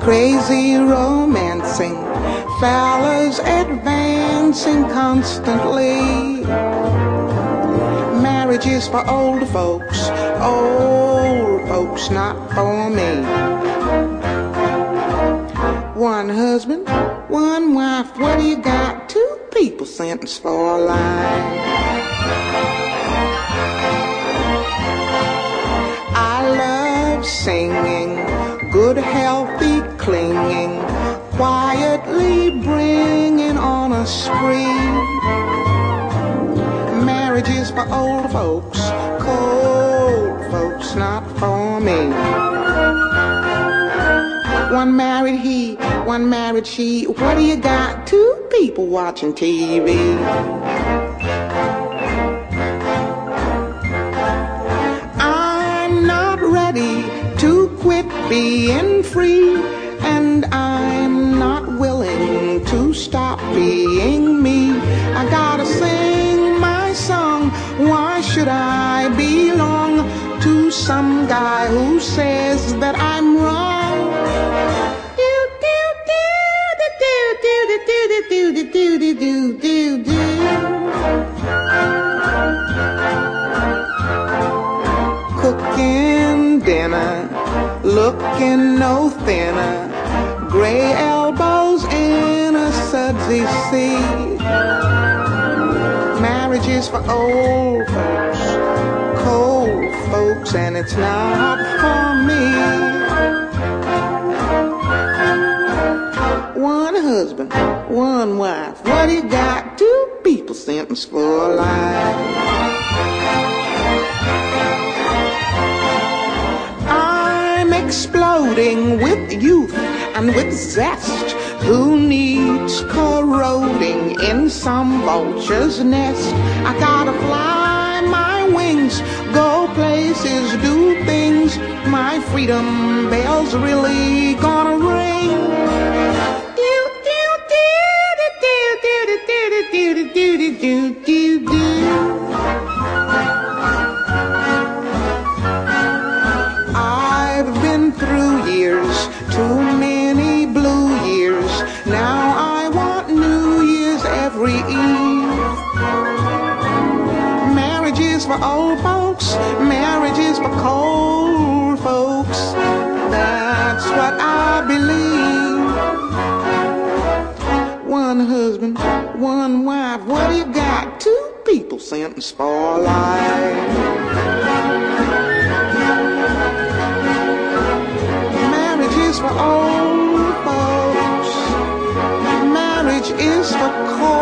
crazy romancing, fellas advancing constantly. Marriage is for old folks, old folks, not for me. One husband, one wife, what do you got? Two people sentenced for life. I love singing, good healthy clinging, quietly bringing on a spree. Marriage is for old folks, cold folks, not for me. One married he, one married she. What do you got? Two people watching TV. Quit being free, and I'm not willing to stop being me. I gotta sing my song. Why should I belong to some guy who says that I'm wrong? Do do do do do do do do do do do do do. Cooking looking no thinner, gray elbows in a sudsy sea. Marriage is for old folks, cold folks, and it's not for me. One husband, one wife. What do you got? Two people sentenced for life. Exploding with youth and with zest. Who needs corroding in some vulture's nest? I gotta fly my wings, go places, do things. My freedom bell's really gonna ring. For old folks, marriage is for cold folks. That's what I believe. One husband, one wife. What do you got? Two people sentenced for life. Marriage is for old folks. Marriage is for cold